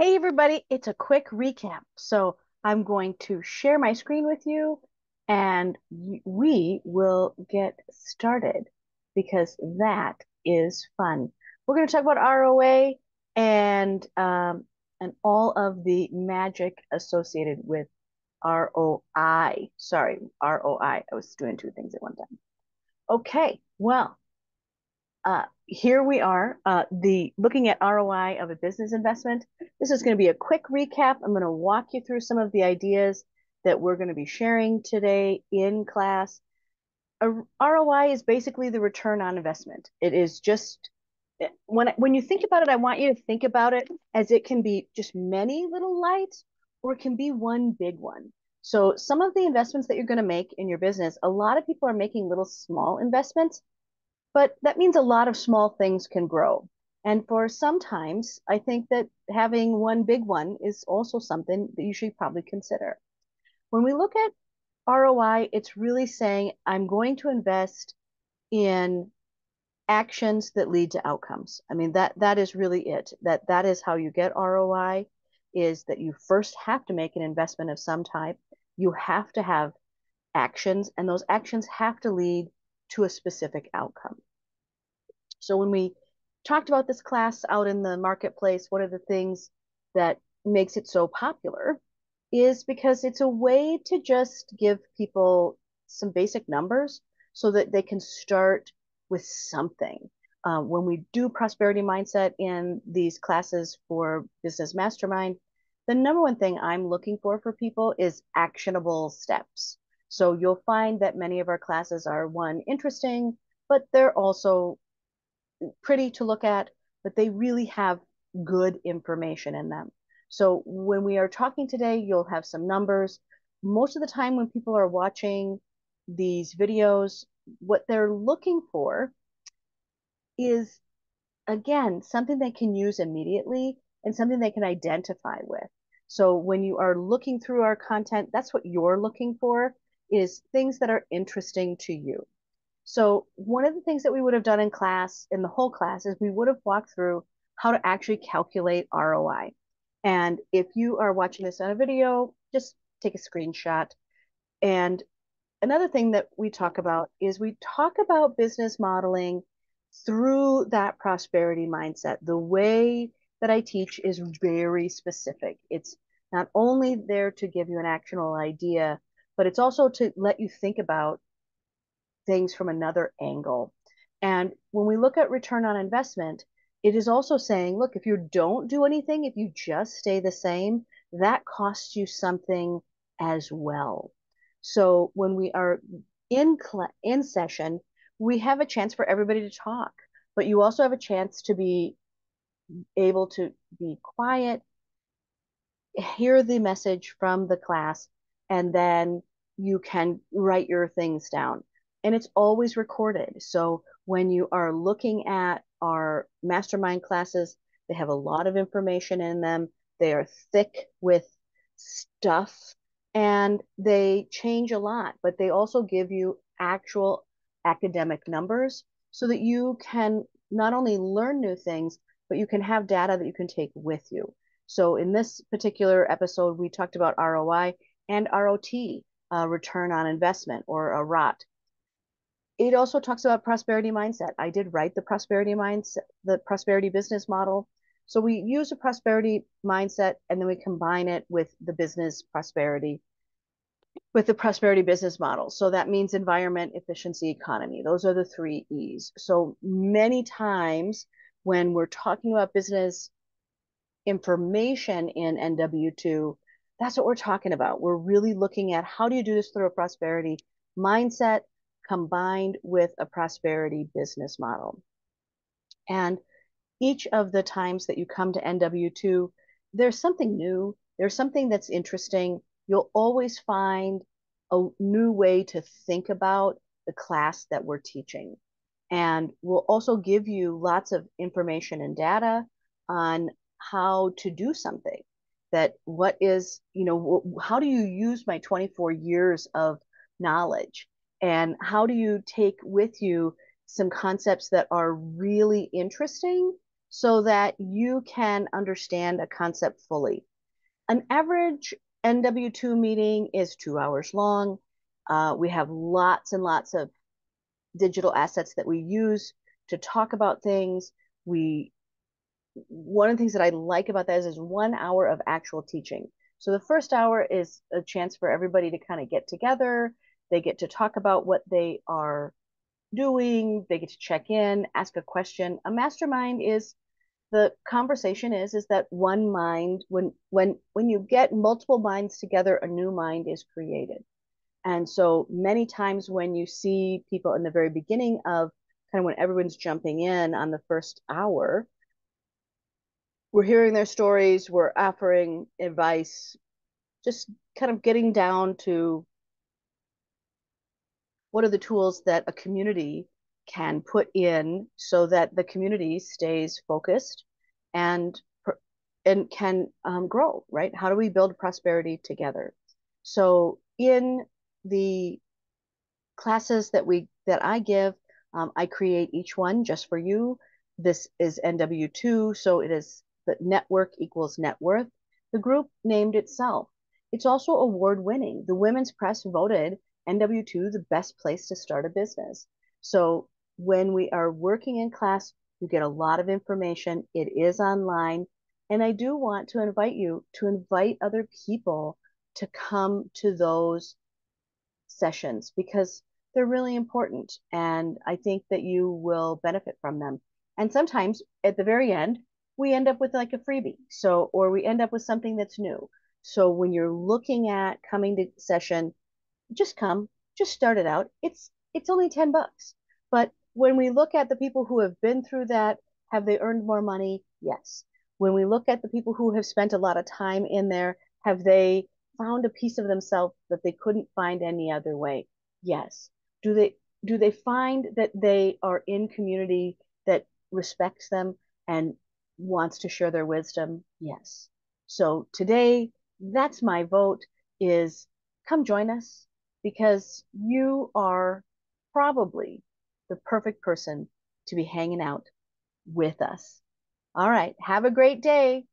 Hey everybody, it's a quick recap. So I'm going to share my screen with you and we will get started because that is fun. We're going to talk about ROA and um, and all of the magic associated with ROI. Sorry, ROI. I was doing two things at one time. Okay, well, uh, here we are, uh, the looking at ROI of a business investment. This is going to be a quick recap. I'm going to walk you through some of the ideas that we're going to be sharing today in class. A ROI is basically the return on investment. It is just when when you think about it, I want you to think about it as it can be just many little lights, or it can be one big one. So some of the investments that you're going to make in your business, a lot of people are making little small investments but that means a lot of small things can grow. And for sometimes, I think that having one big one is also something that you should probably consider. When we look at ROI, it's really saying, I'm going to invest in actions that lead to outcomes. I mean, that that is really it. That that is how you get ROI is that you first have to make an investment of some type. You have to have actions, and those actions have to lead to a specific outcome. So when we talked about this class out in the marketplace, one of the things that makes it so popular is because it's a way to just give people some basic numbers so that they can start with something. Uh, when we do prosperity mindset in these classes for business mastermind, the number one thing I'm looking for for people is actionable steps. So you'll find that many of our classes are one interesting, but they're also pretty to look at, but they really have good information in them. So when we are talking today, you'll have some numbers. Most of the time when people are watching these videos, what they're looking for is, again, something they can use immediately and something they can identify with. So when you are looking through our content, that's what you're looking for is things that are interesting to you. So one of the things that we would have done in class, in the whole class, is we would have walked through how to actually calculate ROI. And if you are watching this on a video, just take a screenshot. And another thing that we talk about is we talk about business modeling through that prosperity mindset. The way that I teach is very specific. It's not only there to give you an actionable idea, but it's also to let you think about things from another angle. And when we look at return on investment, it is also saying, look, if you don't do anything, if you just stay the same, that costs you something as well. So when we are in in session, we have a chance for everybody to talk, but you also have a chance to be able to be quiet, hear the message from the class, and then you can write your things down. And it's always recorded. So when you are looking at our mastermind classes, they have a lot of information in them. They are thick with stuff and they change a lot, but they also give you actual academic numbers so that you can not only learn new things, but you can have data that you can take with you. So in this particular episode, we talked about ROI and ROT, uh, return on investment or a ROT. It also talks about prosperity mindset. I did write the prosperity mindset, the prosperity business model. So we use a prosperity mindset and then we combine it with the business prosperity, with the prosperity business model. So that means environment, efficiency, economy. Those are the three E's. So many times when we're talking about business information in NW2, that's what we're talking about. We're really looking at how do you do this through a prosperity mindset combined with a prosperity business model. And each of the times that you come to NW2, there's something new, there's something that's interesting. You'll always find a new way to think about the class that we're teaching. And we'll also give you lots of information and data on how to do something that what is you know how do you use my 24 years of knowledge and how do you take with you some concepts that are really interesting so that you can understand a concept fully. An average NW2 meeting is two hours long. Uh, we have lots and lots of digital assets that we use to talk about things. We one of the things that I like about that is, is one hour of actual teaching. So the first hour is a chance for everybody to kind of get together. They get to talk about what they are doing. They get to check in, ask a question. A mastermind is the conversation is is that one mind when when when you get multiple minds together, a new mind is created. And so many times when you see people in the very beginning of kind of when everyone's jumping in on the first hour, we're hearing their stories, we're offering advice, just kind of getting down to what are the tools that a community can put in so that the community stays focused and and can um, grow right? How do we build prosperity together? So in the classes that we that i give um, i create each one just for you. This is nw2 so it is the network equals net worth the group named itself it's also award winning the women's press voted nw2 the best place to start a business so when we are working in class, you get a lot of information. It is online. And I do want to invite you to invite other people to come to those sessions because they're really important. And I think that you will benefit from them. And sometimes at the very end, we end up with like a freebie. So, or we end up with something that's new. So when you're looking at coming to session, just come, just start it out. It's, it's only 10 bucks, but when we look at the people who have been through that, have they earned more money? Yes. When we look at the people who have spent a lot of time in there, have they found a piece of themselves that they couldn't find any other way? Yes. Do they do they find that they are in community that respects them and wants to share their wisdom? Yes. So today, that's my vote is come join us because you are probably the perfect person to be hanging out with us. All right. Have a great day.